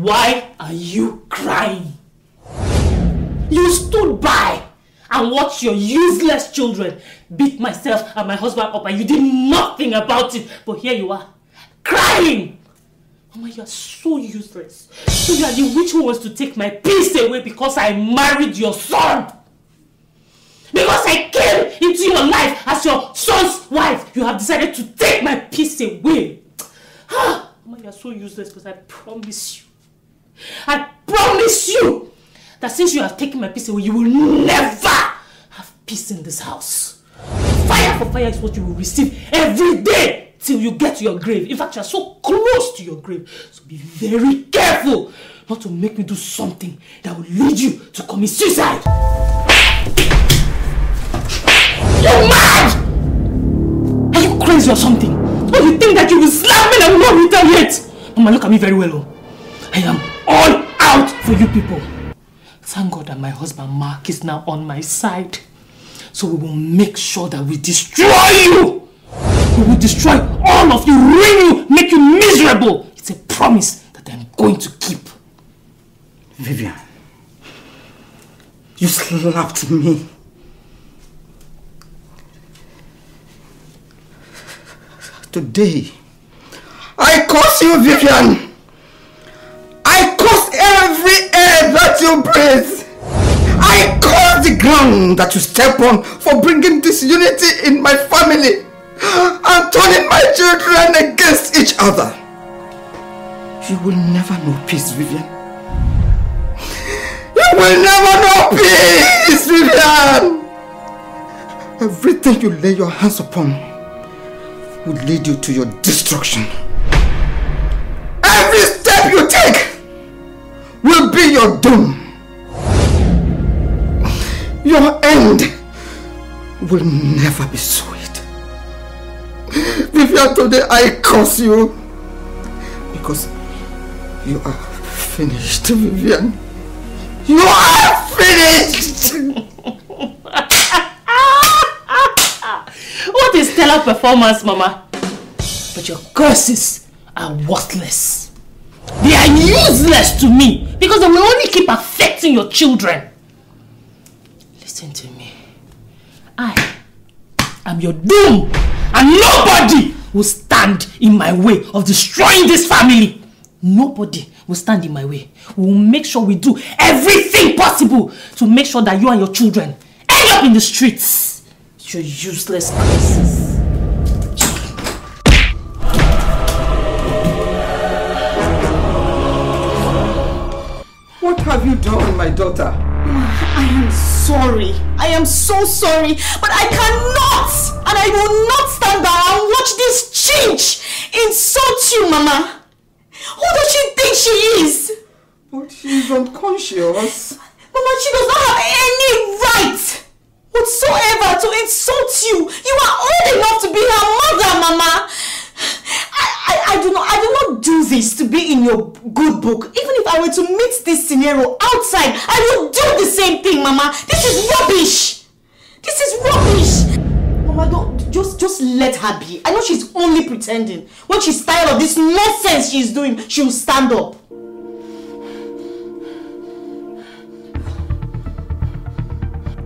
Why are you crying? You stood by and watched your useless children beat myself and my husband up and you did nothing about it. But here you are, crying! Mama, you are so useless. So you are the witch who wants to take my peace away because I married your son. Because I came into your life as your son's wife, you have decided to take my peace away. Ah, Mama, you are so useless because I promise you. I promise you that since you have taken my peace away, you will never have peace in this house. Fire for fire is what you will receive every day till you get to your grave. In fact, you are so close to your grave. So be very careful not to make me do something that will lead you to commit suicide. You mad? Are you crazy or something? Or you think that you will slap me and not retaliate? Mama, look at me very well. Oh. I am all out for you people. Thank God that my husband Mark is now on my side. So we will make sure that we destroy you. We will destroy all of you, ruin you, make you miserable. It's a promise that I'm going to keep. Vivian, you slapped me. Today, I curse you, Vivian. You breathe. I curse the ground that you step on for bringing disunity in my family and turning my children against each other. You will never know peace, Vivian. You will never know peace, Vivian. Everything you lay your hands upon will lead you to your destruction. Every step you take will be your doom. Your end will never be sweet. Vivian, today I curse you because you are finished, Vivian. You are finished! What is stellar performance, Mama? But your curses are worthless. They are useless to me because they will only keep affecting your children. Listen to me. I am your doom and nobody will stand in my way of destroying this family. Nobody will stand in my way. We will make sure we do everything possible to make sure that you and your children end up in the streets. Your useless curses. What have you done, my daughter? I am sorry. I am so sorry. But I cannot and I will not stand by and watch this chinch insult you, Mama. Who does she think she is? But she's unconscious. Mama, she does not have any right whatsoever to insult you. You are old enough to be her mother, Mama. I, I, I do not I do not do this to be in your good book. Even if I were to meet this scenario outside, I would do the same thing, Mama. This is rubbish. This is rubbish. Mama, don't just just let her be. I know she's only pretending. When she's tired of this nonsense she's doing, she'll stand up.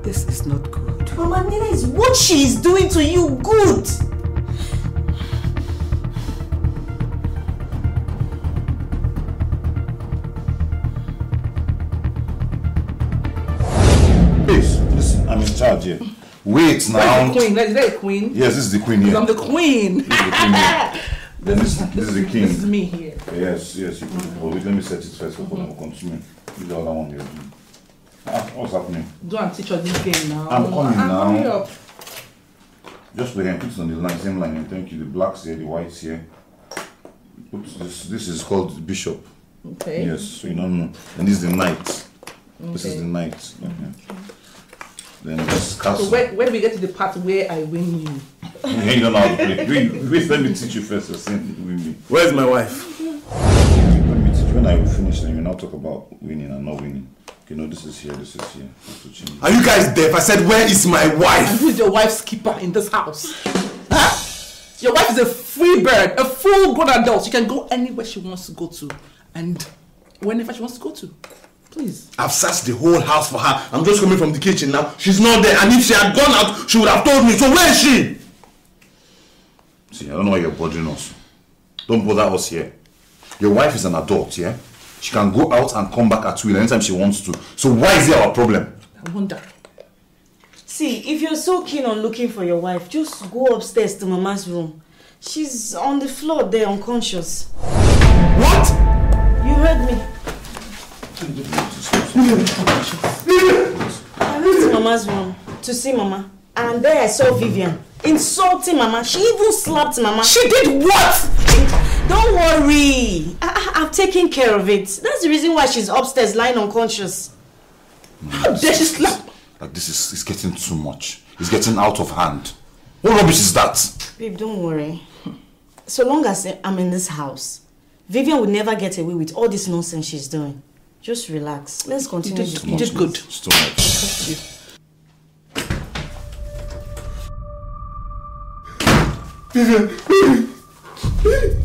This is not good. Mama, neither is what she is doing to you good. Charge here. Wait now. The queen? Is that a queen? Yes, this is the queen here. I'm the queen. This is the queen here. This, this is the king. This is me here. Yes, yes. You can, but wait, let me set it first before I continue. This is the other one here. Ah, what's happening? Go and teach us this game now. I'm coming Ah, now. up. Just wait and put it on the line, same line. and Thank you. The blacks here, the whites here. Put this. This is called the bishop. Okay. Yes, so you don't know. And this is the knight. Okay. This is the knight. Okay. Then this is castle. So where, where do we get to the part where I win you? You don't know how to play. Wait, wait, let me teach you first. You're saying win me. Where's my wife? Let me teach you. When I finish, then we now talk about winning and not winning. Okay, no, this is here, this is here. Are you guys deaf? I said, where is my And wife? who's your wife's keeper in this house? Huh? Your wife is a free bird, a full grown adult. She can go anywhere she wants to go to. And whenever she wants to go to. Please. I've searched the whole house for her. I'm just coming from the kitchen now. She's not there. And if she had gone out, she would have told me. So where is she? See, I don't know why you're bothering us. Don't bother us here. Your wife is an adult, yeah? She can go out and come back at will anytime she wants to. So why is it our problem? I wonder. See, if you're so keen on looking for your wife, just go upstairs to Mama's room. She's on the floor there, unconscious. What? You heard me. I went to Mama's room to see Mama. And there I saw Vivian insulting Mama. She even slapped Mama. She did what? Don't worry. I, I, I've taken care of it. That's the reason why she's upstairs lying unconscious. How dare she slap? Like this is it's getting too much. It's getting out of hand. What rubbish is that? Babe, don't worry. So long as I'm in this house, Vivian would never get away with all this nonsense she's doing. Just relax. Let's continue. did- the you did good. It's too much. Trust you. So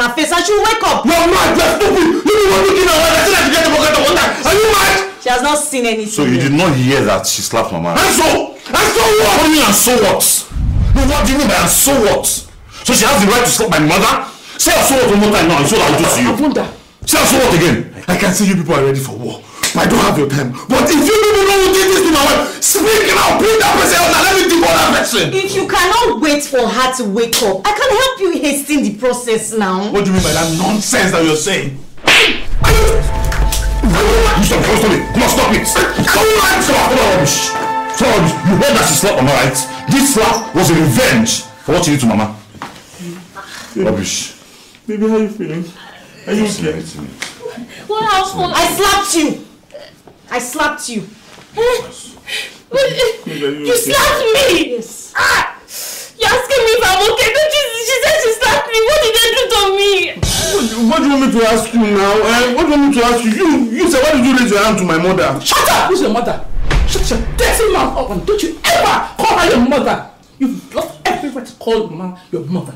on her face and she'll wake up. You're mad, you're stupid. You know what looking her. I said I should get a bucket of water. Are you mad? She has not seen anything. So you did not hear that she slapped Mama? And so? And so what? What do you mean and so what? No, what do you mean by and so what? So she has the right to slap my mother? Say and so what one more time now and so what I'll do to you. I wonder. Say and so what again? I can see you people are ready for war. But I don't have your time. But if you people know who did this to my wife, speak now. Bring that person out and let me deal with that person. If you wait for her to wake up, I can help you hasten the process now. What do you mean by that nonsense that you're saying? You... You stop, come stop it. Come on, stop it. Come on, stop. Come on. Stop. You heard that she slapped Mama, right? This slap was a revenge for what she did to Mama. Rubbish. Baby, how you feeling? Are you Listen okay? to me. What happened? I slapped you. I slapped you. You slapped me! Yes. Me if I'm okay. Don't you, she said she slapped me. What did they do to me? What, what do you want me to ask you now? Eh? What do you want me to ask you? You, you said, why did you raise your hand to my mother? Shut up! Who's your mother? Shut your dirty mouth up and don't you ever call her your mother! You've lost every right to call your mom your mother.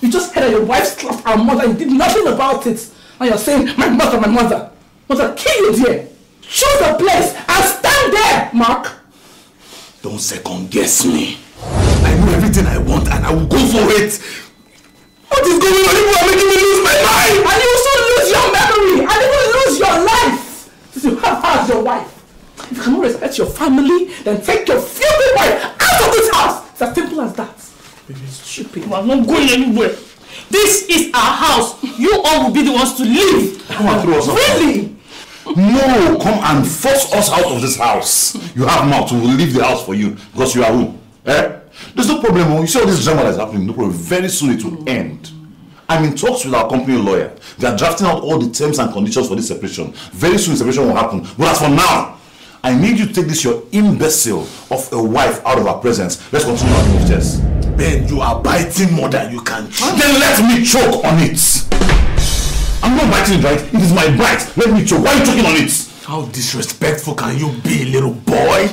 You just heard that your wife slapped our mother and did nothing about it. Now you're saying, my mother, my mother. Mother, kill you dear. Choose a place and stand there, Mark. Don't second guess me. I know everything I want and I will go for it. What is going on? You are making me lose my mind. And you also lose your memory and even lose your life. Since you have her as your wife. If you cannot respect your family, then take your filthy wife out of this house. It's as simple as that. Baby, stupid. I'm not going anywhere. This is our house. You all will be the ones to leave. Come and throw us out. Really? No, come and force us out of this house. You have mouth, we will leave the house for you because you are who? Eh? There's no problem. oh. You see all this drama that's happening, no problem. Very soon it will end. I'm in talks with our company lawyer. They are drafting out all the terms and conditions for this separation. Very soon separation will happen. But as for now, I need you to take this your imbecile of a wife out of our presence. Let's continue our of chess. Ben, you are biting more than you can chew. Then let me choke on it. I'm not biting it, right? It is my bite. Let me choke. Why are you choking on it? How disrespectful can you be, little boy?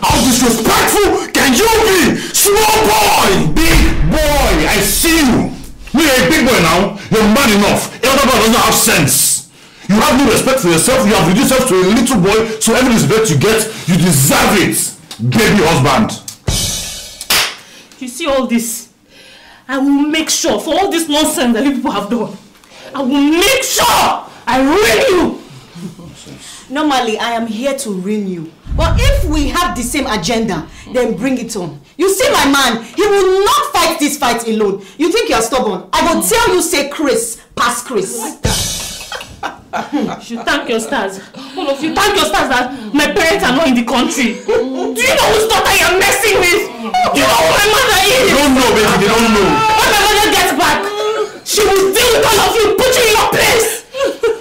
How disrespectful can you be, small boy? Big boy, I see you. Me, you're a big boy now. You're man enough. Elder boy doesn't have sense. You have no respect for yourself. You have reduced yourself to a little boy. So every respect you get, you deserve it. Baby husband. You see all this? I will make sure for all this nonsense that you people have done. I will make sure I ruin you. Normally, I am here to ruin you. But if we have the same agenda, then bring it on. You see, my man, he will not fight this fight alone. You think you are stubborn? I will tell you, say Chris, pass Chris. You should thank your stars. All of you thank your stars that my parents are not in the country. Mm. Do you know whose daughter you're messing with? Do you know who my mother is? They don't know, baby, they don't know. When my mother gets back, she will deal with all of you, put you in your place.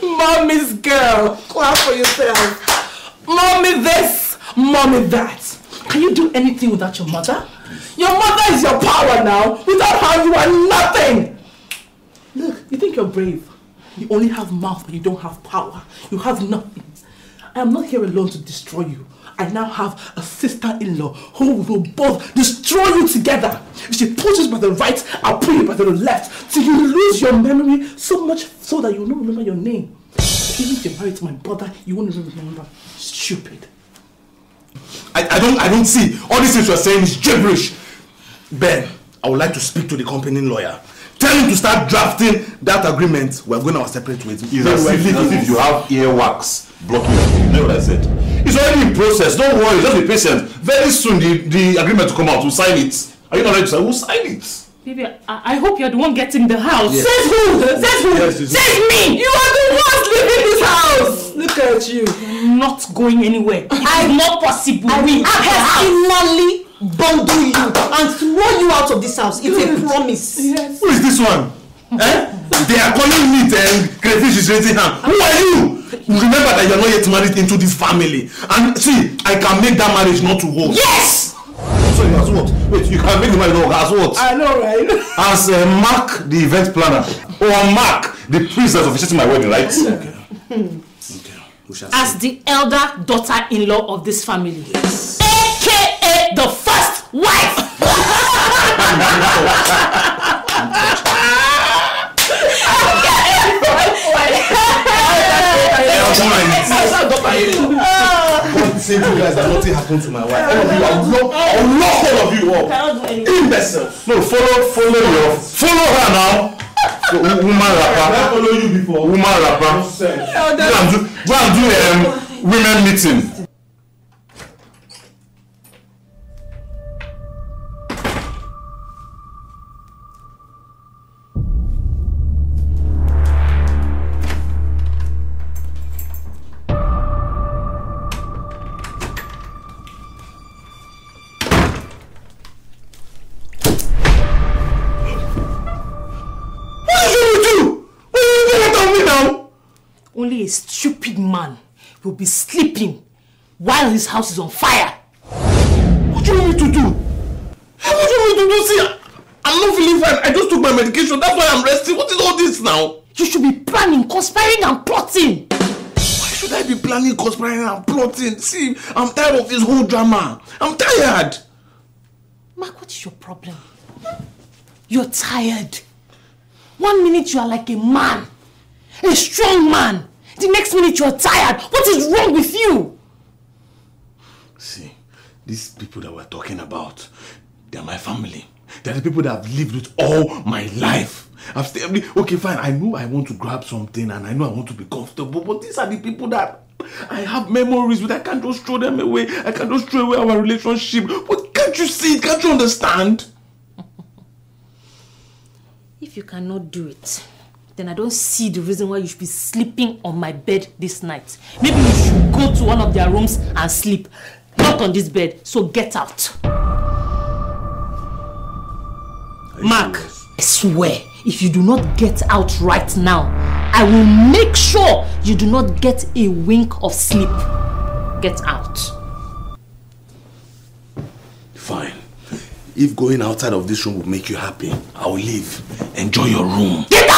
Mommy's girl, clap for yourself. Mommy this. Can you do anything without your mother? Your mother is your power now. Without her, you are nothing. Look, you think you're brave. You only have mouth, but you don't have power. You have nothing. I am not here alone to destroy you. I now have a sister-in-law who will both destroy you together. If she pushes by the right, I'll pull you by the left. Till you lose your memory so much so that you will not remember your name. Even if you're married to my brother, you won't even remember. Stupid. I, I don't I don't see. All these things you're saying is gibberish. Ben, I would like to speak to the company lawyer. Tell him to start drafting that agreement. We're going our separate ways. It's as if, as if you have earwax blocking your You know what I said? It's already in process. Don't worry. Just be patient. Very soon the, the agreement will come out. We'll sign it. Are you not ready to sign? We'll sign it. Baby, I, I hope you're the one getting the house. Yes. Says who? Says who? Yes, Says me! You are the ones living this Look at you. Not going anywhere. It's not possible. I we will the personally bundle you and throw you out of this house. It's a promise. Yes. Who is this one? eh? They are calling me then crayfish is raising hand. Who are you? Remember that you're not yet married into this family. And see, I can make that marriage not to hold. Yes! So as what? Wait, you can make the money no as what? I know, right? As uh, Mark, the event planner, or Mark, the priest that's officiating my wedding, right? Okay, see. As the elder daughter-in-law of this family. AKA the first wife. You guys that nothing happened to my wife. All of you, I'll lock, I'll lock all of you up. Cannot do anything. Imbecile. No, follow, follow your, follow her now. So, wo- woman rapper, follow you before. woman rapper. Go and do, go and do um, women meeting. Only a stupid man will be sleeping while his house is on fire. What do you want me to do? What do you want me to do? See, I'm not feeling fine. I just took my medication. That's why I'm resting. What is all this now? You should be planning, conspiring and plotting. Why should I be planning, conspiring, and plotting? See, I'm tired of this whole drama. I'm tired. Mark, what is your problem? You're tired. One minute you are like a man, a strong man. The next minute you are tired. What is wrong with you? See, these people that we're talking about, they're my family. They're the people that I've lived with all my life. I've stayed, okay, fine. I know I want to grab something and I know I want to be comfortable, but these are the people that I have memories with. I can't just throw them away. I can't just throw away our relationship. But can't you see it? Can't you understand? If you cannot do it, then I don't see the reason why you should be sleeping on my bed this night. Maybe you should go to one of their rooms and sleep. Not on this bed, so get out. Mark, I swear, if you do not get out right now, I will make sure you do not get a wink of sleep. Get out. Fine. If going outside of this room would make you happy, I will leave. Enjoy your room. Get